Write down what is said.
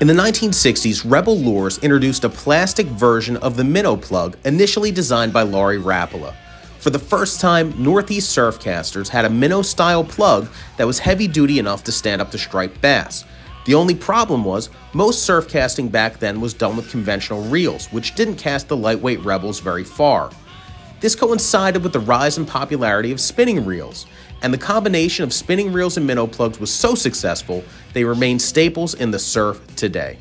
In the 1960s, Rebel Lures introduced a plastic version of the minnow plug initially designed by Lauri Rapala. For the first time, Northeast Surfcasters had a minnow style plug that was heavy duty enough to stand up to striped bass. The only problem was, most surf casting back then was done with conventional reels, which didn't cast the lightweight Rebels very far. This coincided with the rise in popularity of spinning reels, and the combination of spinning reels and minnow plugs was so successful, they remain staples in the surf today.